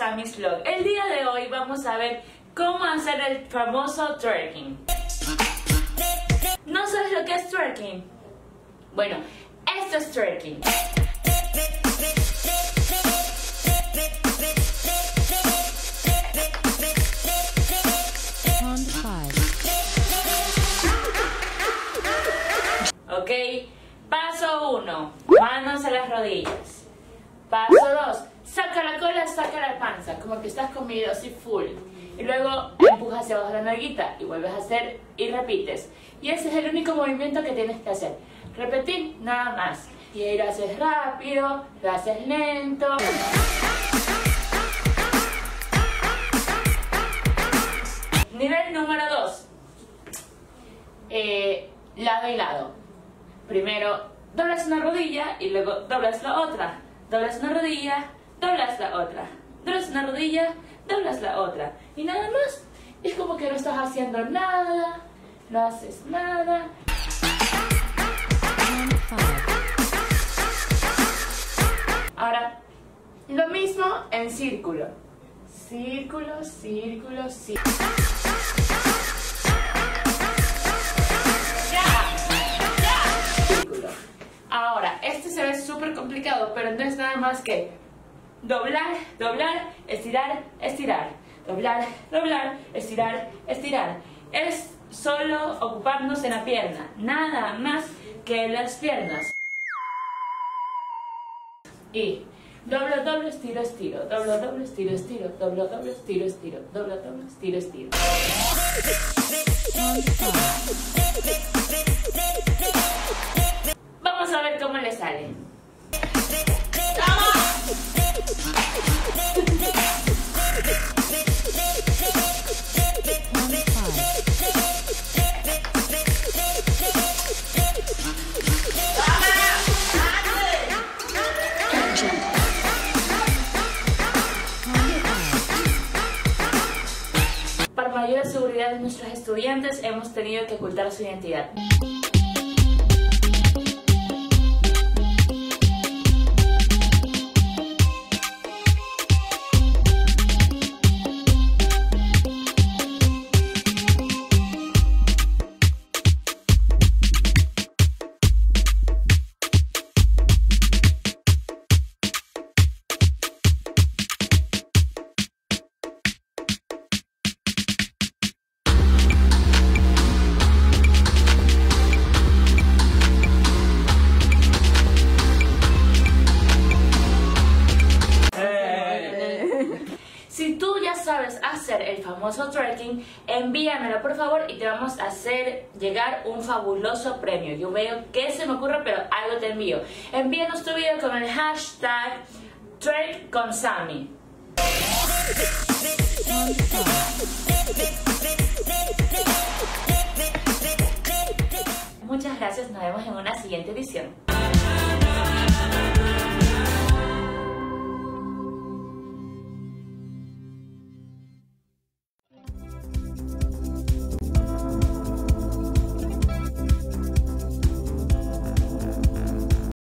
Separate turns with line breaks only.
Sammy's Vlog. El día de hoy vamos a ver cómo hacer el famoso twerking. ¿No sabes lo que es twerking? Bueno, esto es twerking. Ok, paso 1, manos a las rodillas. Paso 2 saca la panza, como que estás comido así full. Y luego empujas hacia abajo la nalguita y vuelves a hacer y repites. Y ese es el único movimiento que tienes que hacer. Repetir nada más. Y ahí lo haces rápido, lo haces lento. Nivel número 2. Eh, lado y lado. Primero doblas una rodilla y luego doblas la otra. Doblas una rodilla, doblas la otra. Doblas una rodilla, doblas la otra. Y nada más. Es como que no estás haciendo nada, no haces nada. Ahora, lo mismo en círculo. Círculo, círculo, círculo. Ahora, este se ve súper complicado, pero no es nada más que doblar, doblar, estirar, estirar. Doblar, doblar, estirar, estirar. Es solo ocuparnos en la pierna, nada más que en las piernas. Y doblo, doblo, estiro, estiro, doblo, doblo, estiro, estiro, doblo, doblo, estiro, estiro, doblo, doblo, estiro, estiro. Vamos a ver cómo le sale. Seguridad de nuestros estudiantes hemos tenido que ocultar su identidad. El famoso twerking, envíamelo por favor y te vamos a hacer llegar un fabuloso premio. Yo veo que se me ocurre, pero algo te envío. Envíanos tu video con el hashtag twerk con Sammy. Muchas gracias, nos vemos en una siguiente edición.